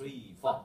three, four.